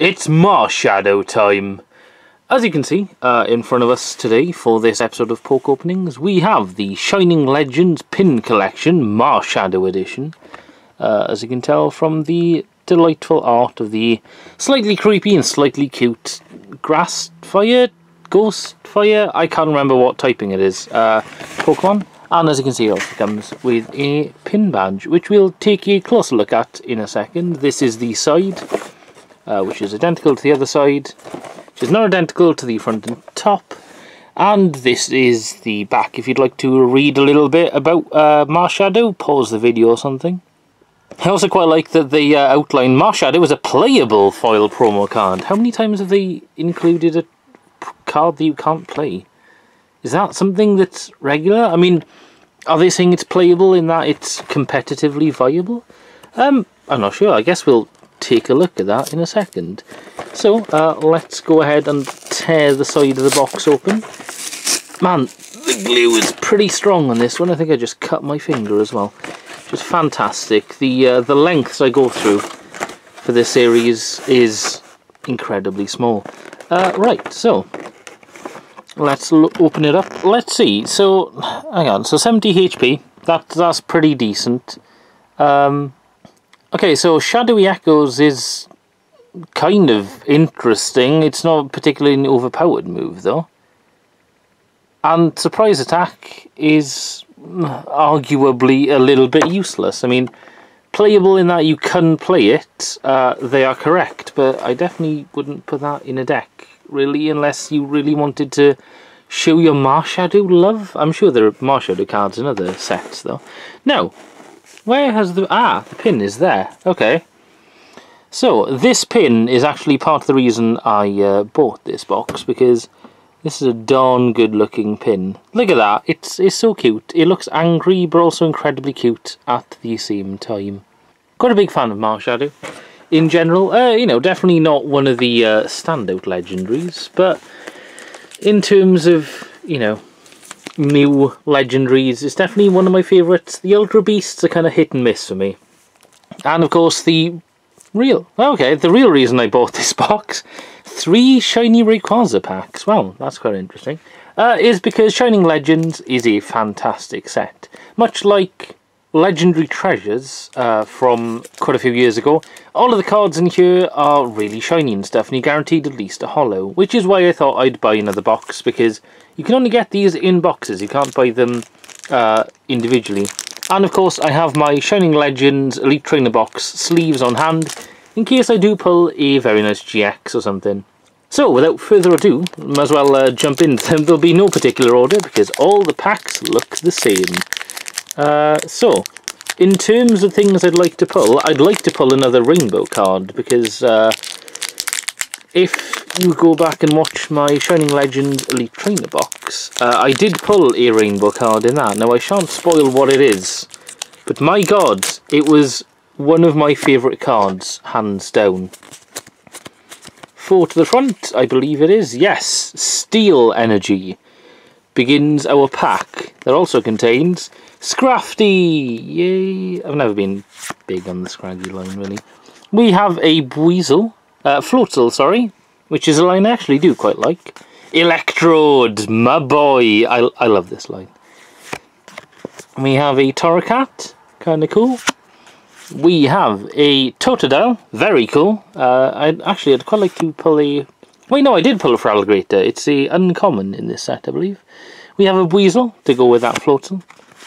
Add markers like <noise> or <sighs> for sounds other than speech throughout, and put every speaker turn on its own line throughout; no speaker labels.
It's Marshadow time! As you can see, uh, in front of us today for this episode of Poke Openings, we have the Shining Legends Pin Collection Marshadow Edition. Uh, as you can tell from the delightful art of the slightly creepy and slightly cute grass fire, ghost fire, I can't remember what typing it is, uh, Pokemon. And as you can see, it also comes with a pin badge, which we'll take a closer look at in a second. This is the side, uh, which is identical to the other side, which is not identical to the front and top. And this is the back. If you'd like to read a little bit about uh, Marshadow, pause the video or something. I also quite like that they uh, outline Marshadow as a playable foil promo card. How many times have they included a card that you can't play? Is that something that's regular? I mean, are they saying it's playable in that it's competitively viable? Um, I'm not sure. I guess we'll take a look at that in a second. So, uh, let's go ahead and tear the side of the box open. Man, the glue is pretty strong on this one. I think I just cut my finger as well. Just fantastic. The uh, the lengths I go through for this series is incredibly small. Uh, right, so let's open it up. Let's see. So, hang on. So 70 HP. That that's pretty decent. Um, okay, so Shadowy Echoes is kind of interesting. It's not particularly an overpowered move though. And Surprise Attack is arguably a little bit useless. I mean, playable in that you can play it, uh, they are correct, but I definitely wouldn't put that in a deck really, unless you really wanted to show your Marshadow love. I'm sure there are Marshadow cards in other sets, though. Now, where has the... Ah, the pin is there. Okay. So, this pin is actually part of the reason I uh, bought this box, because this is a darn good looking pin. Look at that, it's, it's so cute. It looks angry, but also incredibly cute at the same time. Quite a big fan of Marshadow in general. Uh, you know, definitely not one of the uh, standout legendaries, but in terms of, you know, new legendaries, it's definitely one of my favourites. The Ultra Beasts are kind of hit and miss for me. And of course, the real, okay, the real reason I bought <laughs> this box, three Shiny Rayquaza packs, well, that's quite interesting, uh, is because Shining Legends is a fantastic set. Much like legendary treasures uh, from quite a few years ago. All of the cards in here are really shiny and stuff, and you're guaranteed at least a holo, which is why I thought I'd buy another box, because you can only get these in boxes, you can't buy them uh, individually. And of course, I have my Shining Legends Elite Trainer box sleeves on hand, in case I do pull a very nice GX or something. So, without further ado, might as well uh, jump them. There'll be no particular order, because all the packs look the same. Uh, so, in terms of things I'd like to pull, I'd like to pull another rainbow card because uh, if you go back and watch my Shining Legends Elite Trainer box, uh, I did pull a rainbow card in that. Now I shan't spoil what it is, but my god, it was one of my favourite cards, hands down. Four to the front, I believe it is. Yes, Steel Energy begins our pack that also contains Scrafty! Yay! I've never been big on the Scraggy line, really. We have a Buizel, uh, Floatzel, sorry, which is a line I actually do quite like. Electrode, my boy! I, I love this line. We have a Torracat, kind of cool. We have a Totodile, very cool. Uh, I'd actually I'd quite like to pull a. Wait, no, I did pull a Feraligatr. It's a uncommon in this set, I believe. We have a Buizel to go with that Floatzel.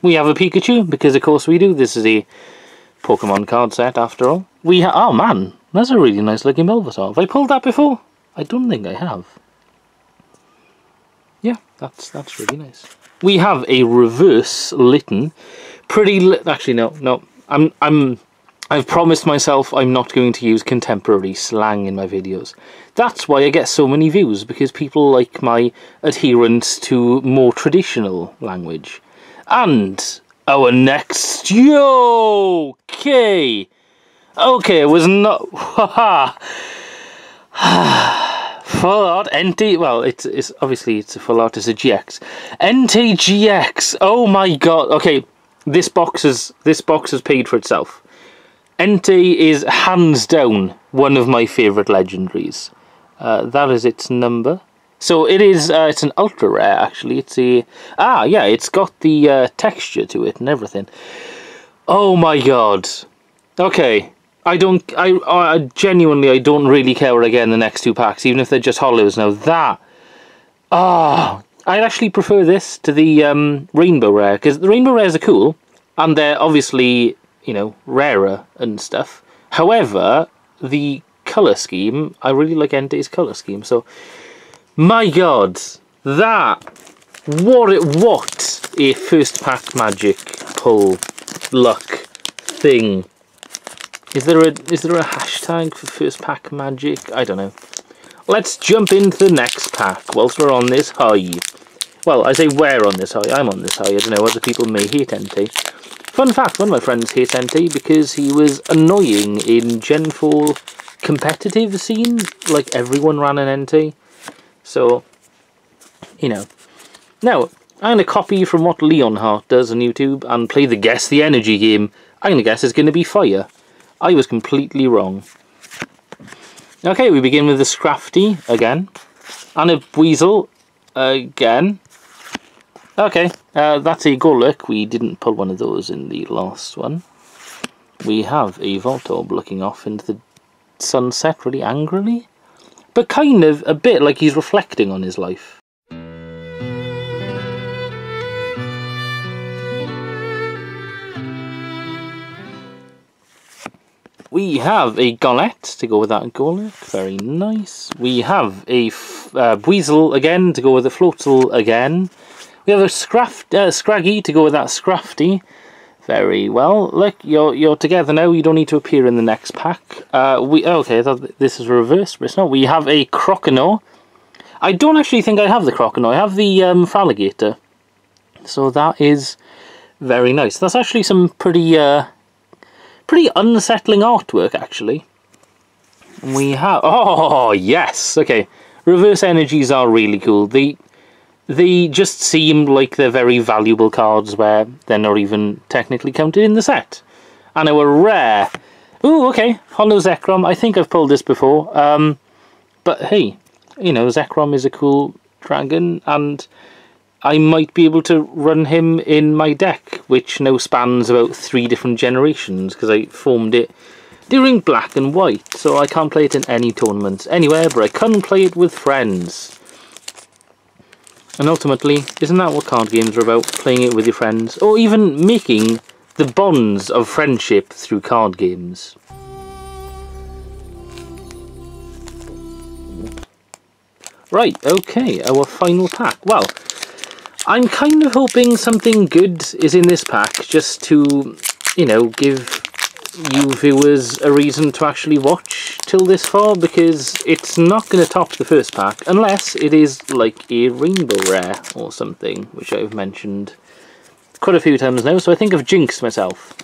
We have a Pikachu, because of course we do. This is a Pokemon card set, after all. We ha Oh, man! That's a really nice looking Bulbasaur. Have I pulled that before? I don't think I have. Yeah, that's that's really nice. We have a reverse Litten. Pretty li Actually, no, no. I'm, I'm... I've promised myself I'm not going to use contemporary slang in my videos. That's why I get so many views, because people like my adherence to more traditional language. And our next Yo! okay. Okay, it was not <sighs> full art Entei well it's it's obviously it's a full art it's a GX. Entei GX oh my god okay this box is this box has paid for itself. Entei is hands down one of my favourite legendaries. Uh, that is its number. So it is. Uh, it's an ultra rare, actually. It's a ah, yeah. It's got the uh, texture to it and everything. Oh my god. Okay, I don't. I, I genuinely, I don't really care what I get in the next two packs, even if they're just holos. Now that, ah, oh, I actually prefer this to the um, rainbow rare because the rainbow rares are cool and they're obviously you know rarer and stuff. However, the color scheme, I really like Entei's color scheme. So, my God, that what it what a first pack magic pull luck thing. Is there a is there a hashtag for first pack magic? I don't know. Let's jump into the next pack whilst we're on this high. Well, I say we're on this high. I'm on this high. I don't know. Other people may hate Entei. Fun fact, one of my friends hates Entei because he was annoying in Gen 4 competitive scene. Like, everyone ran an Entei. So, you know. Now, I'm going to copy from what Leonhart does on YouTube and play the Guess the Energy game. I'm going to guess it's going to be fire. I was completely wrong. Okay, we begin with the Scrafty again. And a Buizel again. Okay, uh, that's a Golurk. We didn't pull one of those in the last one. We have a Voltorb looking off into the sunset really angrily. But kind of a bit like he's reflecting on his life. We have a Golett to go with that Golurk, very nice. We have a uh, Buizel again to go with the Floatzel again. We have a Scraft, uh, Scraggy to go with that Scrafty. Very well. Look, you're you're together now. You don't need to appear in the next pack. Uh, we okay. this is reverse, but it's not. We have a Croconaw. I don't actually think I have the Croconaw. I have the um. So that is very nice. That's actually some pretty uh, pretty unsettling artwork, actually. We have oh yes. Okay, reverse energies are really cool. The they just seem like they're very valuable cards where they're not even technically counted in the set. And they were rare. Ooh, okay, Holo Zekrom. I think I've pulled this before. Um, but hey, you know, Zekrom is a cool dragon, and I might be able to run him in my deck, which now spans about three different generations, because I formed it during black and white, so I can't play it in any tournaments anywhere, but I can play it with friends. And ultimately, isn't that what card games are about? Playing it with your friends, or even making the bonds of friendship through card games. Right, okay, our final pack. Well, I'm kind of hoping something good is in this pack, just to, you know, give you viewers a reason to actually watch till this far because it's not going to top the first pack unless it is like a rainbow rare or something which I've mentioned quite a few times now so I think I've jinxed myself.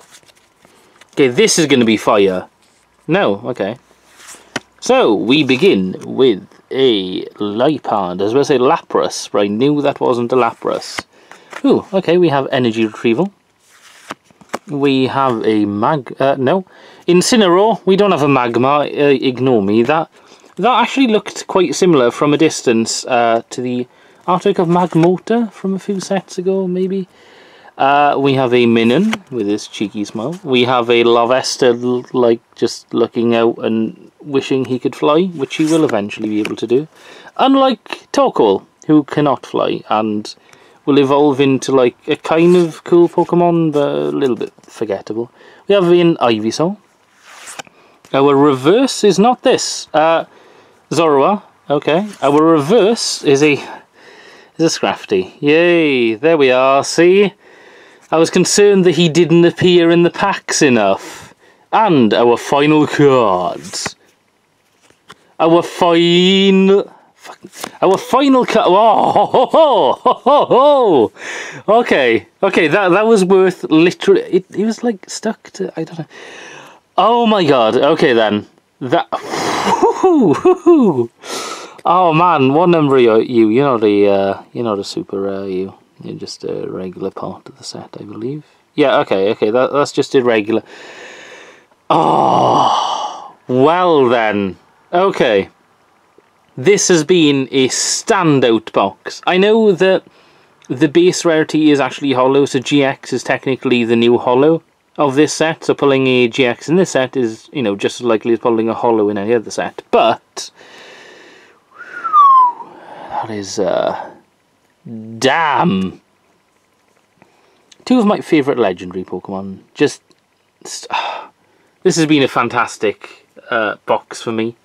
Okay this is going to be fire. No, okay. So we begin with a Liepard, as well as a Lapras, but I knew that wasn't a Lapras. Ooh, okay, we have energy retrieval we have a mag... Uh, no. Incineroar, we don't have a magma, uh, ignore me. That that actually looked quite similar from a distance uh, to the artwork of Magmortar from a few sets ago, maybe. Uh, we have a Minun with his cheeky smile. We have a Larvesta, like, just looking out and wishing he could fly, which he will eventually be able to do. Unlike Torkoal, who cannot fly, and will evolve into like a kind of cool Pokemon, but a little bit forgettable. We have an Ivysaur. Our reverse is not this. Uh, Zorua, okay. Our reverse is a is a Scrafty. Yay! There we are. See, I was concerned that he didn't appear in the packs enough. And our final cards. Our final our final cut. Oh, ho, ho, ho, ho, Okay, okay. That that was worth literally. It, it was like stuck to. I don't know. Oh my god. Okay then. That. <laughs> Oh man, what number are you? You're not a. Uh, you're not a super rare. You. You're just a regular part of the set, I believe. Yeah. Okay. Okay. That that's just irregular. Oh. Well then, okay. This has been a standout box. I know that the base rarity is actually holo, so GX is technically the new holo of this set, so pulling a GX in this set is, you know, just as likely as pulling a holo in any other set. But, that is, uh, damn. Two of my favourite legendary Pokemon. Just, uh, <sighs> this has been a fantastic uh, box for me.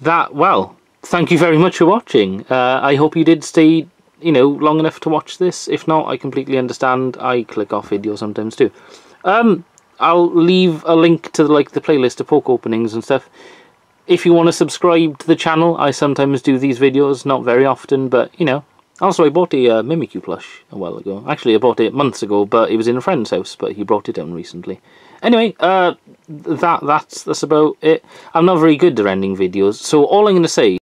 That, well, thank you very much for watching. Uh, I hope you did stay, you know, long enough to watch this. If not, I completely understand. I click off video sometimes too. Um, I'll leave a link to like the playlist of poke openings and stuff. If you want to subscribe to the channel, I sometimes do these videos, not very often, but you know. Also, I bought a uh, Mimikyu plush a while ago. Actually, I bought it months ago, but it was in a friend's house, but he brought it down recently. Anyway, uh, that that's that's about it. I'm not very good at ending videos, so all I'm going to say